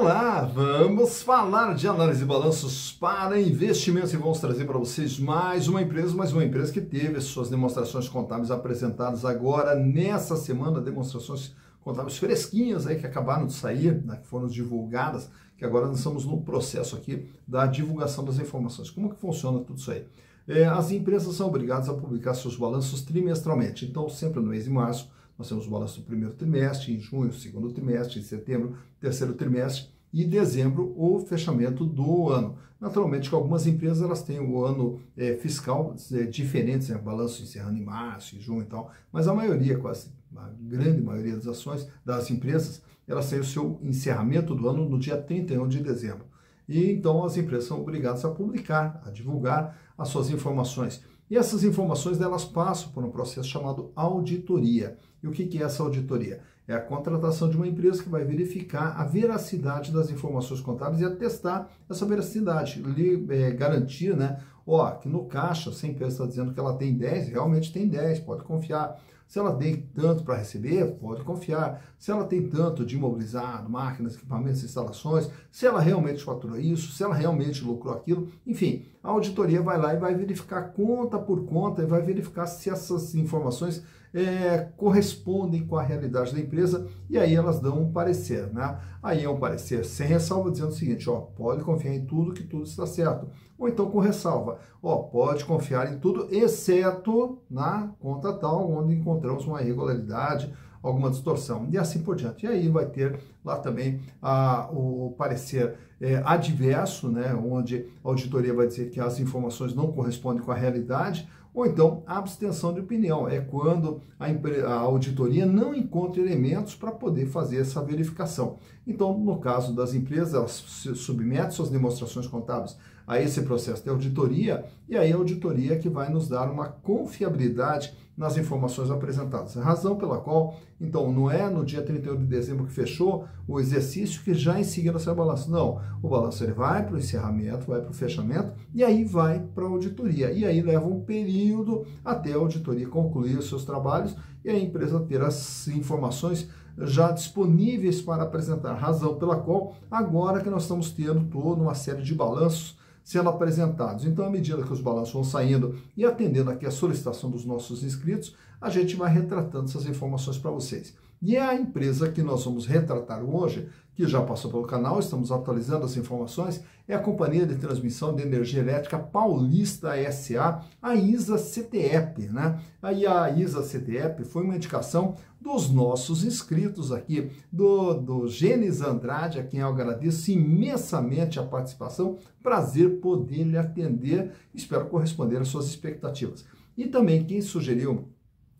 Olá, vamos falar de análise de balanços para investimentos e vamos trazer para vocês mais uma empresa, mais uma empresa que teve suas demonstrações contábeis apresentadas agora nessa semana, demonstrações contábeis fresquinhas aí que acabaram de sair, né, que foram divulgadas, que agora nós estamos no processo aqui da divulgação das informações. Como que funciona tudo isso aí? É, as empresas são obrigadas a publicar seus balanços trimestralmente, então sempre no mês de março nós temos o balanço do primeiro trimestre, em junho, segundo trimestre, em setembro, terceiro trimestre e dezembro o fechamento do ano. Naturalmente que algumas empresas elas têm o ano é, fiscal é, diferente, né? balanço encerrando em março, em junho e tal, mas a maioria, quase a grande maioria das ações das empresas, elas têm o seu encerramento do ano no dia 31 de dezembro. E então as empresas são obrigadas a publicar, a divulgar as suas informações. E essas informações elas passam por um processo chamado auditoria. E o que é essa auditoria? É a contratação de uma empresa que vai verificar a veracidade das informações contábeis e atestar essa veracidade, lhe é, garantir, né? Ó, que no caixa, se a empresa está dizendo que ela tem 10, realmente tem 10, pode confiar. Se ela tem tanto para receber, pode confiar. Se ela tem tanto de imobilizado, máquinas, equipamentos, instalações, se ela realmente faturou isso, se ela realmente lucrou aquilo, enfim, a auditoria vai lá e vai verificar conta por conta e vai verificar se essas informações é, correspondem com a realidade da empresa e aí elas dão um parecer, né? Aí é um parecer sem ressalva dizendo o seguinte, ó, pode confiar em tudo que tudo está certo. Ou então com ressalva, ó, pode confiar em tudo exceto na conta tal onde encontramos uma irregularidade, alguma distorção e assim por diante. E aí vai ter lá também a, o parecer é, adverso, né, onde a auditoria vai dizer que as informações não correspondem com a realidade, ou então, a abstenção de opinião é quando a, a auditoria não encontra elementos para poder fazer essa verificação. Então, no caso das empresas, elas submetem suas demonstrações contábeis a esse processo de auditoria, e aí a auditoria que vai nos dar uma confiabilidade nas informações apresentadas. A razão pela qual, então, não é no dia 31 de dezembro que fechou o exercício que já em seguida sai o balanço. Não, o balanço ele vai para o encerramento, vai para o fechamento e aí vai para a auditoria. E aí leva um período até a auditoria concluir os seus trabalhos e a empresa ter as informações já disponíveis para apresentar. Razão pela qual, agora que nós estamos tendo toda uma série de balanços sendo apresentados. Então, à medida que os balanços vão saindo e atendendo aqui a solicitação dos nossos inscritos, a gente vai retratando essas informações para vocês. E é a empresa que nós vamos retratar hoje, que já passou pelo canal, estamos atualizando as informações, é a Companhia de Transmissão de Energia Elétrica Paulista SA, a ISA CTEP. Né? Aí a ISA CTEP foi uma indicação dos nossos inscritos aqui, do, do Gênesis Andrade, a quem eu agradeço imensamente a participação. Prazer poder lhe atender, espero corresponder às suas expectativas. E também quem sugeriu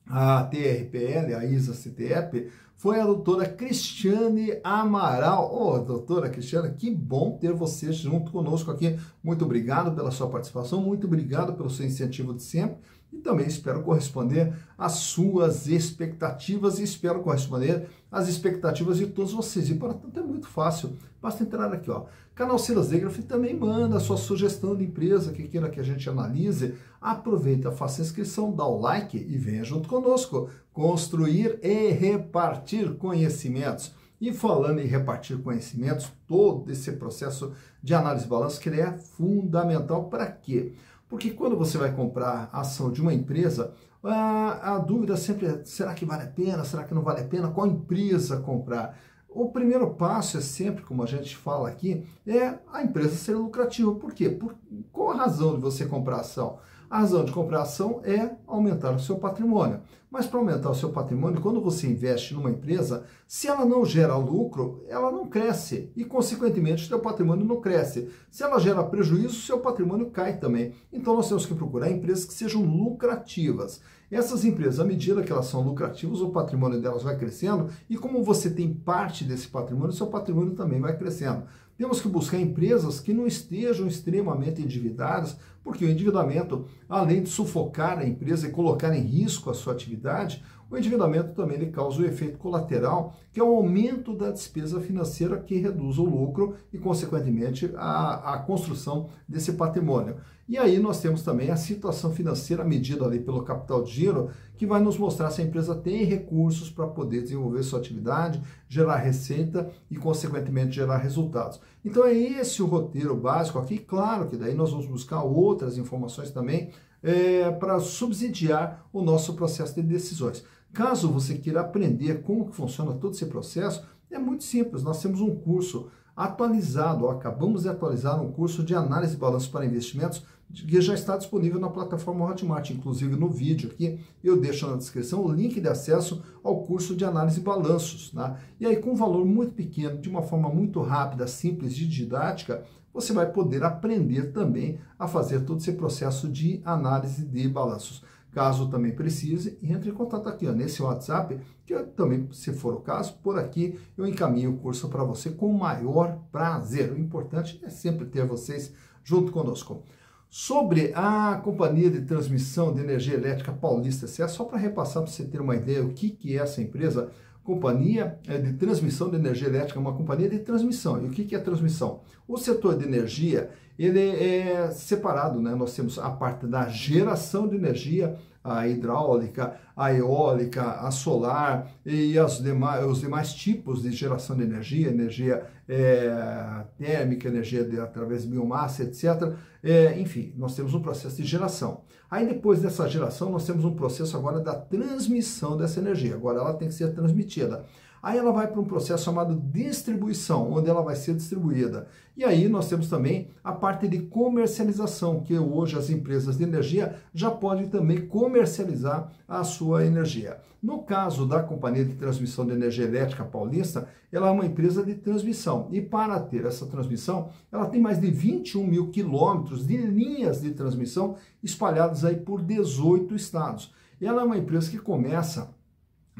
a TRPL, a ISA CTEP, foi a doutora Cristiane Amaral. Ô, oh, doutora Cristiane, que bom ter você junto conosco aqui. Muito obrigado pela sua participação, muito obrigado pelo seu incentivo de sempre e também espero corresponder às suas expectativas e espero corresponder às expectativas de todos vocês. E, portanto, é muito fácil. Basta entrar aqui, ó. Canal Silas Degraf também manda sua sugestão de empresa que queira que a gente analise. Aproveita, faça inscrição, dá o like e venha junto conosco construir e repartir conhecimentos. E falando em repartir conhecimentos, todo esse processo de análise de balanço que é fundamental para quê? Porque quando você vai comprar a ação de uma empresa, a, a dúvida sempre é: será que vale a pena? Será que não vale a pena? Qual empresa comprar? O primeiro passo é sempre, como a gente fala aqui, é a empresa ser lucrativa. Por quê? Por, qual a razão de você comprar ação? A razão de comprar ação é aumentar o seu patrimônio. Mas para aumentar o seu patrimônio, quando você investe numa empresa, se ela não gera lucro, ela não cresce e, consequentemente, seu patrimônio não cresce. Se ela gera prejuízo, seu patrimônio cai também. Então, nós temos que procurar empresas que sejam lucrativas. Essas empresas, à medida que elas são lucrativas, o patrimônio delas vai crescendo e, como você tem parte desse patrimônio, seu patrimônio também vai crescendo. Temos que buscar empresas que não estejam extremamente endividadas, porque o endividamento, além de sufocar a empresa e colocar em risco a sua atividade, O endividamento também ele causa o efeito colateral, que é o aumento da despesa financeira que reduz o lucro e, consequentemente, a, a construção desse patrimônio. E aí nós temos também a situação financeira medida ali pelo capital de giro, que vai nos mostrar se a empresa tem recursos para poder desenvolver sua atividade, gerar receita e, consequentemente, gerar resultados. Então é esse o roteiro básico aqui. Claro que daí nós vamos buscar outras informações também é, para subsidiar o nosso processo de decisões. Caso você queira aprender como que funciona todo esse processo, é muito simples. Nós temos um curso atualizado, acabamos de atualizar um curso de análise de balanço para investimentos que já está disponível na plataforma Hotmart, inclusive no vídeo aqui, eu deixo na descrição o link de acesso ao curso de análise de balanços. Né? E aí, com um valor muito pequeno, de uma forma muito rápida, simples e didática, você vai poder aprender também a fazer todo esse processo de análise de balanços. Caso também precise, entre em contato aqui ó, nesse WhatsApp, que eu também, se for o caso, por aqui eu encaminho o curso para você com o maior prazer. O importante é sempre ter vocês junto conosco. Sobre a Companhia de Transmissão de Energia Elétrica Paulista é só para repassar para você ter uma ideia o que, que é essa empresa, Companhia é, de Transmissão de Energia Elétrica é uma companhia de transmissão. E o que, que é transmissão? O setor de energia, ele é separado, né? Nós temos a parte da geração de energia, a hidráulica, a eólica, a solar e demais, os demais tipos de geração de energia, energia é, térmica, energia de, através de biomassa, etc. É, enfim, nós temos um processo de geração. Aí depois dessa geração, nós temos um processo agora da transmissão dessa energia. Agora ela tem que ser transmitida. Aí ela vai para um processo chamado distribuição, onde ela vai ser distribuída. E aí nós temos também a parte de comercialização, que hoje as empresas de energia já podem também comercializar a sua energia. No caso da Companhia de Transmissão de Energia Elétrica Paulista, ela é uma empresa de transmissão. E para ter essa transmissão, ela tem mais de 21 mil quilômetros de linhas de transmissão espalhadas aí por 18 estados. E ela é uma empresa que começa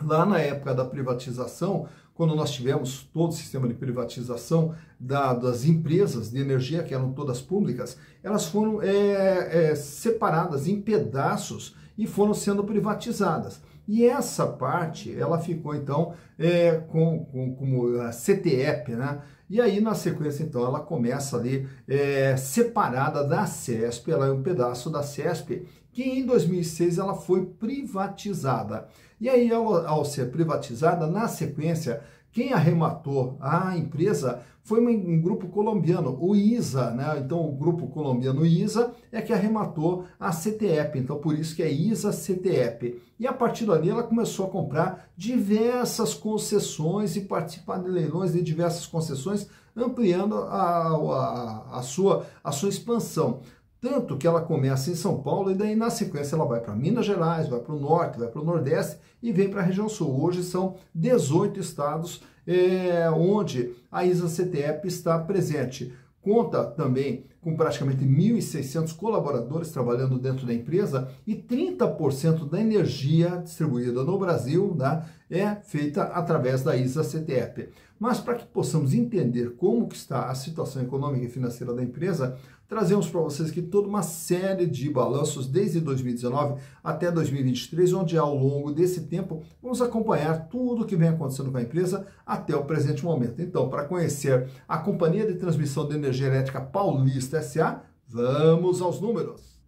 Lá na época da privatização, quando nós tivemos todo o sistema de privatização da, das empresas de energia, que eram todas públicas, elas foram é, é, separadas em pedaços e foram sendo privatizadas. E essa parte, ela ficou então é, com, com, como a CTEP, né? E aí, na sequência, então, ela começa ali é, separada da CESP, ela é um pedaço da CESP, que em 2006 ela foi privatizada. E aí, ao, ao ser privatizada, na sequência, quem arrematou a empresa foi um, grupo colombiano, o ISA, né? Então o grupo colombiano ISA é que arrematou a CTEP, então por isso que é ISA CTEP. E a partir dali ela começou a comprar diversas concessões e participar de leilões de diversas concessões, ampliando a, a, a sua, a sua expansão. Tanto que ela começa em São Paulo e daí na sequência ela vai para Minas Gerais, vai para o Norte, vai para o Nordeste e vem para a região Sul. Hoje são 18 estados é, onde a ISA-CTEP está presente. Conta também com praticamente 1.600 colaboradores trabalhando dentro da empresa e 30% da energia distribuída no Brasil né, é feita através da ISA-CTEP. Mas para que possamos entender como que está a situação econômica e financeira da empresa, trazemos para vocês aqui toda uma série de balanços desde 2019 até 2023, onde ao longo desse tempo vamos acompanhar tudo o que vem acontecendo com a empresa até o presente momento. Então, para conhecer a Companhia de Transmissão de Energia Elétrica Paulista SA, vamos aos números.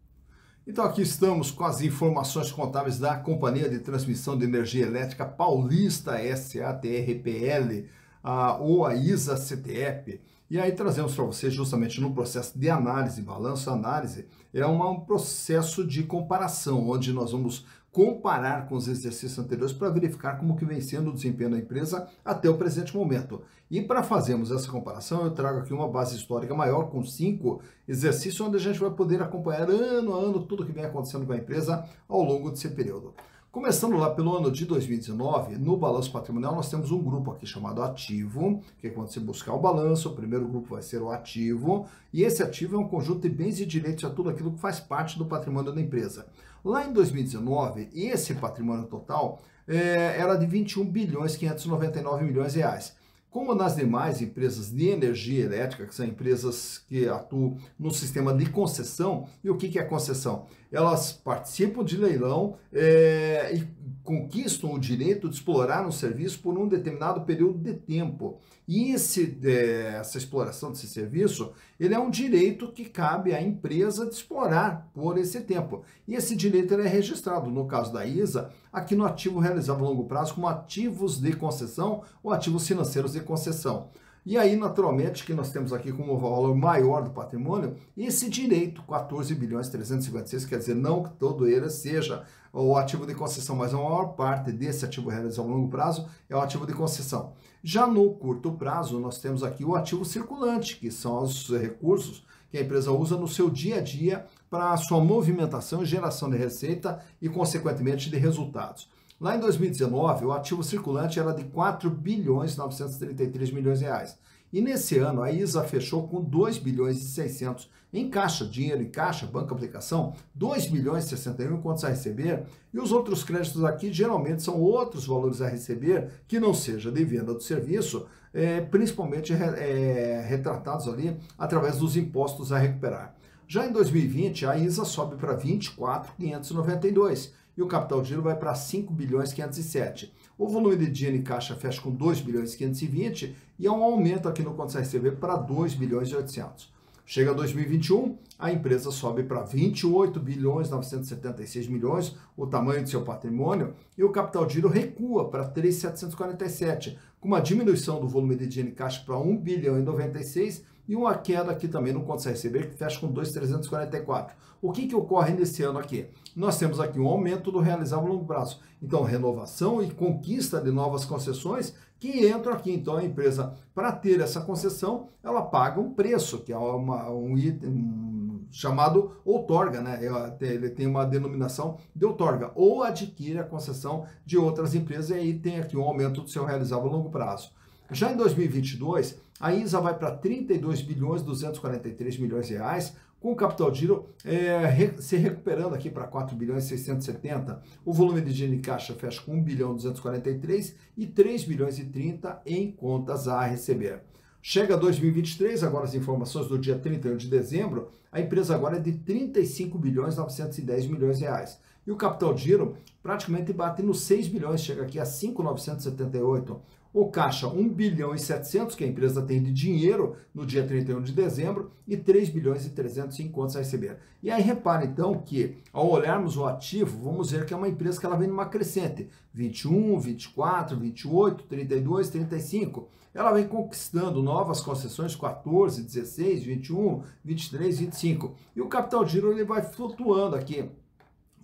Então aqui estamos com as informações contábeis da Companhia de Transmissão de Energia Elétrica Paulista SA, TRPL, a, ou a ISA CTEP. E aí trazemos para você justamente no processo de análise, balanço análise, é um processo de comparação, onde nós vamos comparar com os exercícios anteriores para verificar como que vem sendo o desempenho da empresa até o presente momento. E para fazermos essa comparação, eu trago aqui uma base histórica maior com cinco exercícios onde a gente vai poder acompanhar ano a ano tudo que vem acontecendo com a empresa ao longo desse período. Começando lá pelo ano de 2019, no balanço patrimonial nós temos um grupo aqui chamado ativo, que é quando você buscar o balanço, o primeiro grupo vai ser o ativo, e esse ativo é um conjunto de bens e direitos a tudo aquilo que faz parte do patrimônio da empresa. Lá em 2019, esse patrimônio total é, era de 21 bilhões 599 milhões de reais. Como nas demais empresas de energia elétrica, que são empresas que atuam no sistema de concessão, e o que, que é concessão? Elas participam de leilão é, e conquistam o direito de explorar um serviço por um determinado período de tempo. E esse, é, essa exploração desse serviço, ele é um direito que cabe à empresa de explorar por esse tempo. E esse direito é registrado, no caso da ISA, aqui no ativo realizado a longo prazo como ativos de concessão ou ativos financeiros de concessão. E aí, naturalmente, que nós temos aqui como valor maior do patrimônio, esse direito, 14 bilhões 356, quer dizer, não que todo ele seja o ativo de concessão, mas a maior parte desse ativo realizado a longo prazo é o ativo de concessão. Já no curto prazo, nós temos aqui o ativo circulante, que são os recursos que a empresa usa no seu dia a dia para a sua movimentação e geração de receita e, consequentemente, de resultados. Lá em 2019, o ativo circulante era de 4 bilhões 933 milhões de reais. E nesse ano, a ISA fechou com 2 bilhões e 600 em caixa, dinheiro em caixa, banco aplicação, 2 bilhões e 61 em contas a receber, e os outros créditos aqui geralmente são outros valores a receber, que não seja de venda do serviço, é, principalmente é, retratados ali através dos impostos a recuperar. Já em 2020, a ISA sobe para 24,592 e o capital de giro vai para 5 bilhões 507. O volume de dinheiro em caixa fecha com 2 bilhões 520 e há um aumento aqui no contas a receber para 2 bilhões e 800. Chega 2021, a empresa sobe para 28 bilhões 976 milhões, o tamanho de seu patrimônio, e o capital de giro recua para 3,747, com uma diminuição do volume de dinheiro em caixa para 1 bilhão e 96 e uma queda aqui também no contas a receber, que fecha com 2,344. O que, que ocorre nesse ano aqui? Nós temos aqui um aumento do realizável longo prazo. Então, renovação e conquista de novas concessões que entram aqui. Então, a empresa, para ter essa concessão, ela paga um preço, que é uma, um item chamado outorga, né? Ele tem uma denominação de outorga, ou adquire a concessão de outras empresas, e aí tem aqui um aumento do seu realizável longo prazo. Já em 2022, a ISA vai para 32 bilhões 243 milhões de reais, com o capital giro é, se recuperando aqui para 4 bilhões 670. O volume de dinheiro em caixa fecha com 1 bilhão 243 e 3 bilhões e 30 em contas a receber. Chega 2023, agora as informações do dia 31 de dezembro, a empresa agora é de 35 bilhões 910 milhões de reais. E o capital giro praticamente bate nos 6 bilhões, chega aqui a 5,978. O caixa, 1 bilhão e 700 que a empresa tem de dinheiro no dia 31 de dezembro e 3 bilhões e 300 em contas a receber. E aí repare então que ao olharmos o ativo, vamos ver que é uma empresa que ela vem numa crescente, 21, 24, 28, 32, 35. Ela vem conquistando novas concessões 14, 16, 21, 23, 25. E o capital giro ele vai flutuando aqui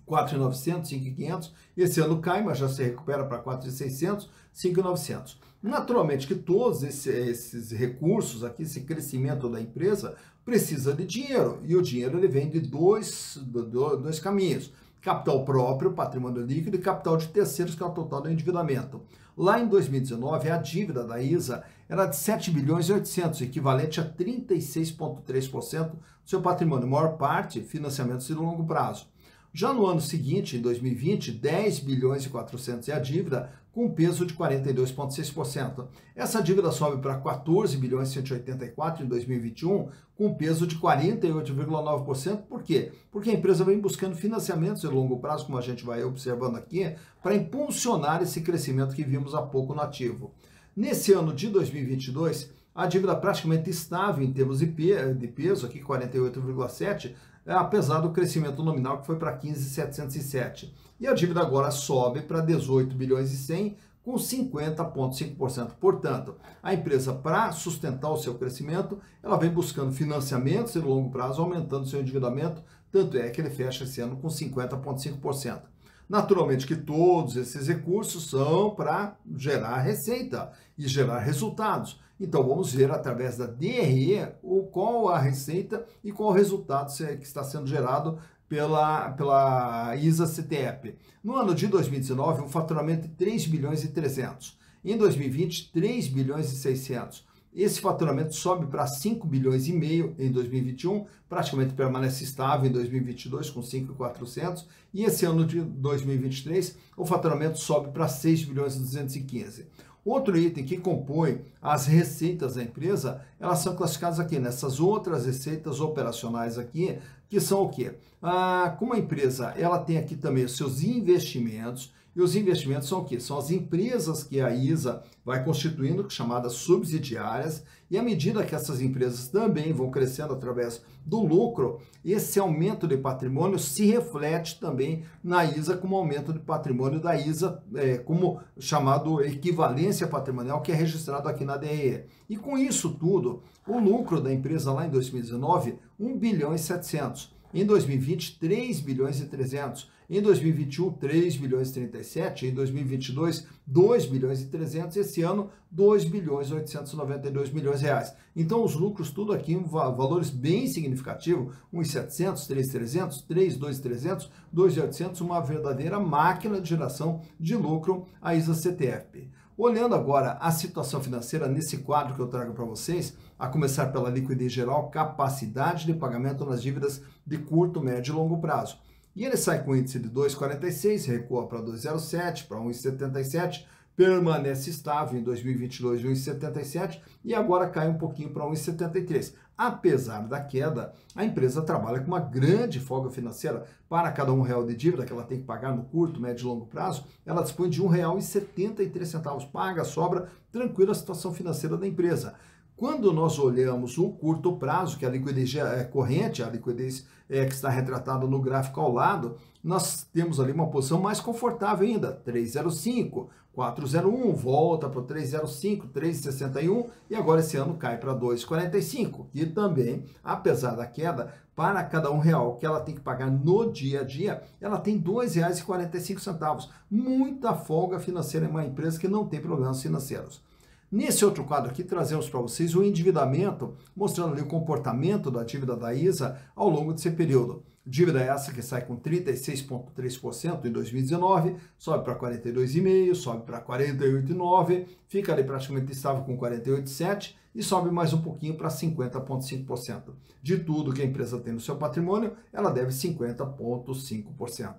4,900, 5,500. Esse ano cai, mas já se recupera para 4,600, 5,900. Naturalmente que todos esses, esses, recursos aqui, esse crescimento da empresa, precisa de dinheiro. E o dinheiro ele vem de dois, dois caminhos. Capital próprio, patrimônio líquido e capital de terceiros, que é o total do endividamento. Lá em 2019, a dívida da ISA era de 7 bilhões e 800, equivalente a 36,3% do seu patrimônio, maior parte financiamentos de longo prazo. Já no ano seguinte, em 2020, 10 bilhões e 400 é a dívida, com peso de 42,6%. Essa dívida sobe para 14 bilhões e 184 em 2021, com peso de 48,9%. Por quê? Porque a empresa vem buscando financiamentos de longo prazo, como a gente vai observando aqui, para impulsionar esse crescimento que vimos há pouco no ativo. Nesse ano de 2022, a dívida praticamente estável em termos de peso, aqui 48,7%, é, apesar do crescimento nominal que foi para 15,707. E a dívida agora sobe para 18 bilhões e 100 com 50,5%. Portanto, a empresa, para sustentar o seu crescimento, ela vem buscando financiamentos em longo prazo, aumentando seu endividamento, tanto é que ele fecha esse ano com 50,5%. Naturalmente que todos esses recursos são para gerar receita e gerar resultados. Então vamos ver através da DRE o, qual a receita e qual o resultado que está sendo gerado pela, pela ISA CTEP. No ano de 2019, um faturamento de 3 bilhões e 300. Em 2020, 3 bilhões e 600. Esse faturamento sobe para 5 bilhões e meio em 2021, praticamente permanece estável em 2022 com 5.400 e esse ano de 2023 o faturamento sobe para 6 bilhões e 215. Outro item que compõe as receitas da empresa, elas são classificadas aqui nessas outras receitas operacionais aqui, que são o quê? Ah, como a empresa ela tem aqui também os seus investimentos, e os investimentos são o quê? São as empresas que a ISA vai constituindo, chamadas subsidiárias, e à medida que essas empresas também vão crescendo através do lucro, esse aumento de patrimônio se reflete também na ISA como aumento de patrimônio da ISA, é, como chamado equivalência patrimonial, que é registrado aqui na DRE. E com isso tudo, o lucro da empresa lá em 2019, 1 bilhão e 700. Em 2020, 3 bilhões e 300. Em 2021, 3 bilhões e 37. Em 2022, 2 bilhões e 300. Esse ano, 2 bilhões e 892 milhões de reais. Então, os lucros, tudo aqui, valores bem significativos. 1,700, 3,300, 3, 2,300, 2,800. Uma verdadeira máquina de geração de lucro, a ISA CTF. Olhando agora a situação financeira nesse quadro que eu trago para vocês, a começar pela liquidez geral, capacidade de pagamento nas dívidas de curto, médio e longo prazo. E ele sai com índice de 2,46, recua para 2,07, para 1,77, permanece estável em 2022 1,77 e agora cai um pouquinho para 1,73. Apesar da queda, a empresa trabalha com uma grande folga financeira para cada um real de dívida que ela tem que pagar no curto, médio e longo prazo, ela dispõe de R$ 1,73, paga, sobra, tranquila a situação financeira da empresa. Quando nós olhamos o curto prazo, que a liquidez é corrente, a liquidez é, que está retratada no gráfico ao lado, nós temos ali uma posição mais confortável ainda, 305, 401, volta para o 305, 361 e agora esse ano cai para 245. E também, apesar da queda, para cada um real que ela tem que pagar no dia a dia, ela tem R$ 2,45. Muita folga financeira em uma empresa que não tem problemas financeiros. Nesse outro quadro aqui, trazemos para vocês o endividamento, mostrando ali o comportamento da dívida da ISA ao longo desse período. Dívida essa que sai com 36,3% em 2019, sobe para 42,5%, sobe para 48,9%, fica ali praticamente estável com 48,7% e sobe mais um pouquinho para 50,5%. De tudo que a empresa tem no seu patrimônio, ela deve 50,5%.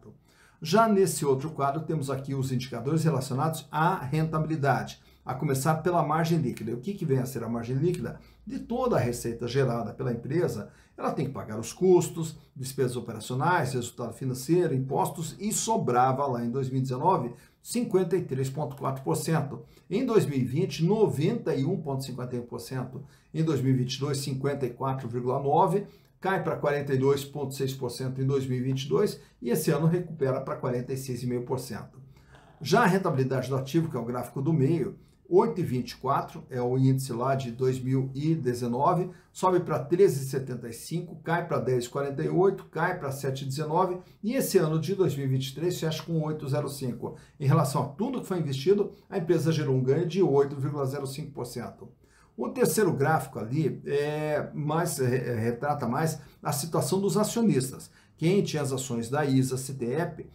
Já nesse outro quadro, temos aqui os indicadores relacionados à rentabilidade a começar pela margem líquida. E o que, que vem a ser a margem líquida? De toda a receita gerada pela empresa, ela tem que pagar os custos, despesas operacionais, resultado financeiro, impostos e sobrava lá em 2019 53,4%. Em 2020, 91,51%. Em 2022, 54,9%. Cai para 42,6% em 2022 e esse ano recupera para 46,5%. Já a rentabilidade do ativo, que é o gráfico do meio, 8,24 é o índice lá de 2019, sobe para 13,75, cai para 10,48, cai para 7,19 e esse ano de 2023 fecha com 8,05. Em relação a tudo que foi investido, a empresa gerou um ganho de 8,05%. O terceiro gráfico ali é mais é, retrata mais a situação dos acionistas. Quem tinha as ações da ISA CTEP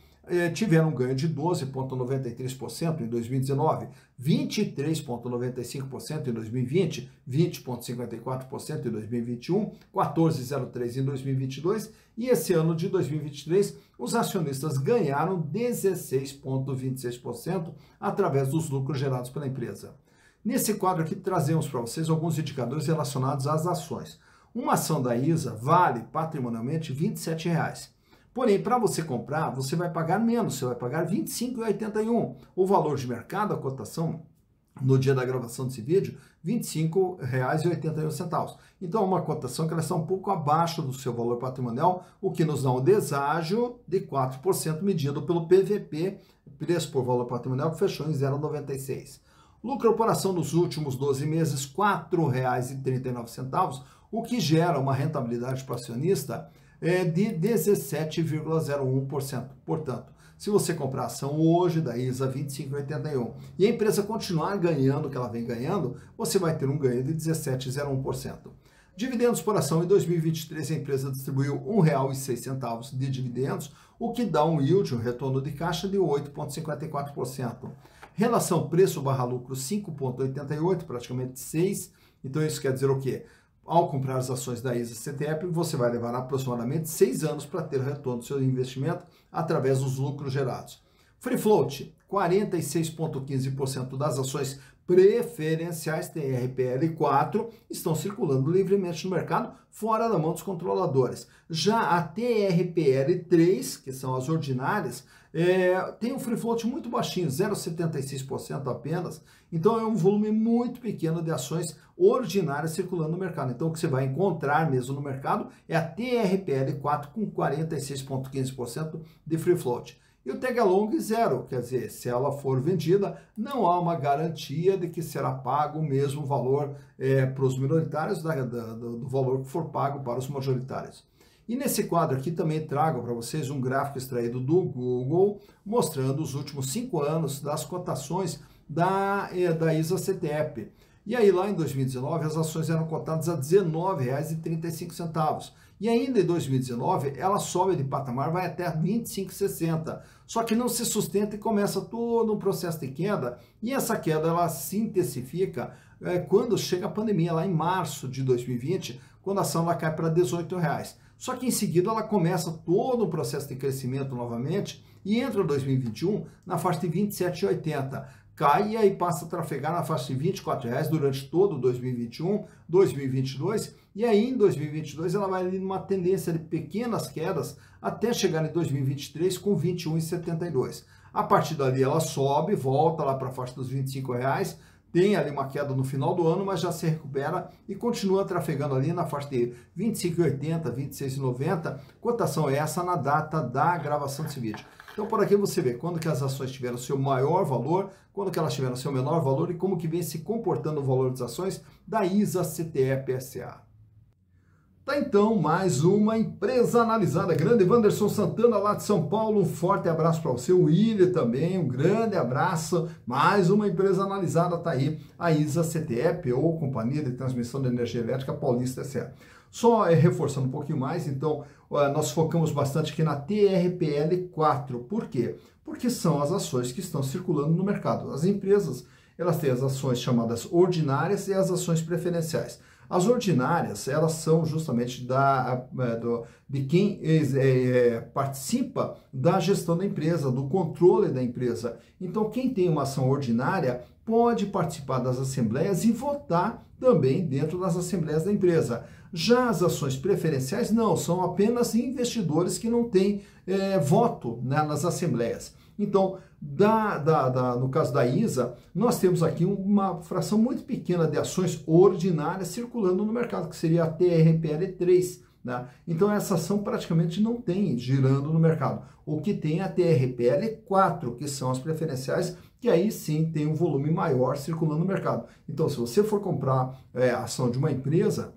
tiveram um ganho de 12,93% em 2019, 23,95% em 2020, 20,54% em 2021, 14,03% em 2022 e esse ano de 2023 os acionistas ganharam 16,26% através dos lucros gerados pela empresa. Nesse quadro aqui trazemos para vocês alguns indicadores relacionados às ações. Uma ação da ISA vale patrimonialmente 27 reais. Porém, para você comprar, você vai pagar menos, você vai pagar R$ 25,81. O valor de mercado, a cotação no dia da gravação desse vídeo, R$ 25,81. Então, é uma cotação que ela está um pouco abaixo do seu valor patrimonial, o que nos dá um deságio de 4% medido pelo PVP, preço por valor patrimonial, que fechou em 0,96. Lucro operação nos últimos 12 meses, R$ 4,39, o que gera uma rentabilidade para acionista é de 17,01%. Portanto, se você comprar ação hoje da ISA 25,81 e a empresa continuar ganhando o que ela vem ganhando, você vai ter um ganho de 17,01%. Dividendos por ação em 2023, a empresa distribuiu R$ 1,06 de dividendos, o que dá um yield, um retorno de caixa de 8,54%. Relação preço barra lucro 5,88, praticamente 6. Então isso quer dizer o quê? Ao comprar as ações da ISA CTEP, você vai levar aproximadamente seis anos para ter retorno do seu investimento através dos lucros gerados. Free float, 46,15% das ações preferenciais TRPL4 estão circulando livremente no mercado, fora da mão dos controladores. Já a TRPL3, que são as ordinárias, é, tem um free float muito baixinho, 0,76% apenas. Então é um volume muito pequeno de ações ordinárias circulando no mercado. Então o que você vai encontrar mesmo no mercado é a TRPL4 com 46,15% de free float. E o tag along zero, quer dizer, se ela for vendida, não há uma garantia de que será pago o mesmo valor é, para os minoritários da, da, do valor que for pago para os majoritários. E nesse quadro aqui também trago para vocês um gráfico extraído do Google, mostrando os últimos cinco anos das cotações da, é, da ISA CTEP. E aí lá em 2019 as ações eram cotadas a R$19,35. E ainda em 2019 ela sobe de patamar, vai até 25,60. Só que não se sustenta e começa todo um processo de queda. E essa queda ela se intensifica é, quando chega a pandemia, lá em março de 2020, quando a ação cai para 18 reais. Só que em seguida ela começa todo um processo de crescimento novamente e entra 2021 na faixa de 27,80 cai e passa a trafegar na faixa de 24 reais durante todo 2021, 2022 e aí em 2022 ela vai ali numa tendência de pequenas quedas até chegar em 2023 com 21,72. A partir dali ela sobe, volta lá para a faixa dos 25 reais, tem ali uma queda no final do ano, mas já se recupera e continua trafegando ali na faixa de 25,80, 26,90. Cotação é essa na data da gravação desse vídeo. Então por aqui você vê quando que as ações tiveram seu maior valor, quando que elas tiveram seu menor valor e como que vem se comportando o valor das ações da ISA CTE PSA. Tá então mais uma empresa analisada. Grande Wanderson Santana lá de São Paulo. Um forte abraço para você. O William também, um grande abraço. Mais uma empresa analisada tá aí, a ISA CTEP ou Companhia de Transmissão de Energia Elétrica Paulista SA. Só é, reforçando um pouquinho mais, então, nós focamos bastante aqui na TRPL4. Por quê? Porque são as ações que estão circulando no mercado. As empresas, elas têm as ações chamadas ordinárias e as ações preferenciais. As ordinárias, elas são justamente da, é, do, de quem é, é, participa da gestão da empresa, do controle da empresa. Então, quem tem uma ação ordinária pode participar das assembleias e votar também dentro das assembleias da empresa. Já as ações preferenciais, não, são apenas investidores que não têm é, voto né, nas assembleias. Então, da, da, da, no caso da ISA, nós temos aqui uma fração muito pequena de ações ordinárias circulando no mercado, que seria a TRPL3. Né? Então, essa ação praticamente não tem girando no mercado. O que tem é a TRPL4, que são as preferenciais, que aí sim tem um volume maior circulando no mercado. Então, se você for comprar é, ação de uma empresa,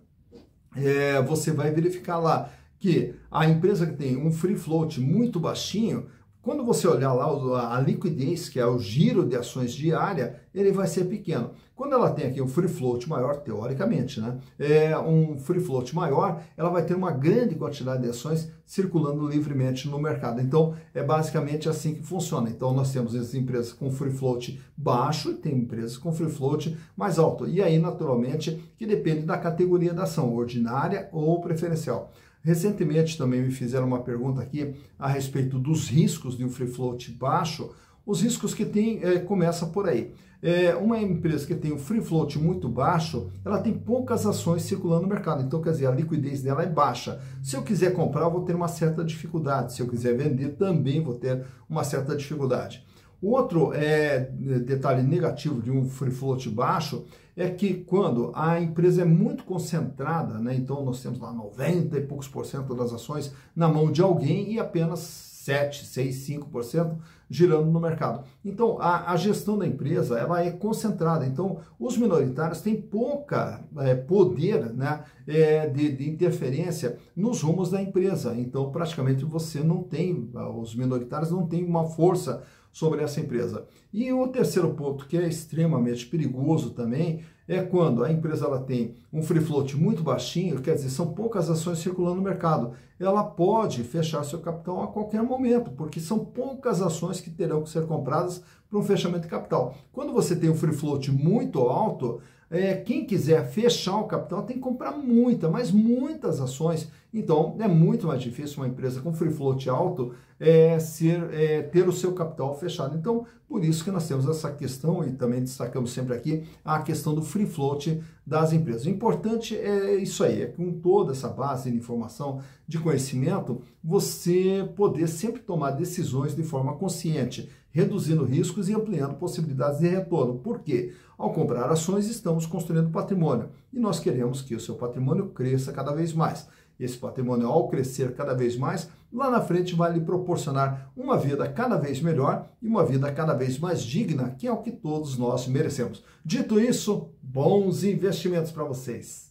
é, você vai verificar lá que a empresa que tem um free float muito baixinho, quando você olhar lá a liquidez, que é o giro de ações diária, ele vai ser pequeno. Quando ela tem aqui um free float maior, teoricamente, né? É um free float maior, ela vai ter uma grande quantidade de ações circulando livremente no mercado. Então, é basicamente assim que funciona. Então, nós temos as empresas com free float baixo e tem empresas com free float mais alto. E aí, naturalmente, que depende da categoria da ação, ordinária ou preferencial. Recentemente também me fizeram uma pergunta aqui a respeito dos riscos de um free float baixo. Os riscos que tem é, começa por aí. É, uma empresa que tem um free float muito baixo, ela tem poucas ações circulando no mercado. Então, quer dizer, a liquidez dela é baixa. Se eu quiser comprar, eu vou ter uma certa dificuldade. Se eu quiser vender, também vou ter uma certa dificuldade. Outro é, detalhe negativo de um free float baixo é que quando a empresa é muito concentrada, né, então nós temos lá 90 e poucos por cento das ações na mão de alguém e apenas 7, 6, 5% girando no mercado. Então, a, a, gestão da empresa ela é concentrada. Então, os minoritários têm pouca é, poder né, é, de, de, interferência nos rumos da empresa. Então, praticamente você não tem, os minoritários não têm uma força sobre essa empresa. E o terceiro ponto, que é extremamente perigoso também, é quando a empresa ela tem um free float muito baixinho, quer dizer, são poucas ações circulando no mercado. Ela pode fechar seu capital a qualquer momento, porque são poucas ações que terão que ser compradas para um fechamento de capital. Quando você tem um free float muito alto, é, quem quiser fechar o capital tem que comprar muita, mas muitas ações Então, é muito mais difícil uma empresa com free float alto é, ser, é, ter o seu capital fechado. Então, por isso que nós temos essa questão e também destacamos sempre aqui a questão do free float das empresas. O importante é isso aí, é com toda essa base de informação, de conhecimento, você poder sempre tomar decisões de forma consciente, reduzindo riscos e ampliando possibilidades de retorno. Por quê? Ao comprar ações, estamos construindo patrimônio e nós queremos que o seu patrimônio cresça cada vez mais. Esse patrimônio, ao crescer cada vez mais, lá na frente vai lhe proporcionar uma vida cada vez melhor e uma vida cada vez mais digna, que é o que todos nós merecemos. Dito isso, bons investimentos para vocês.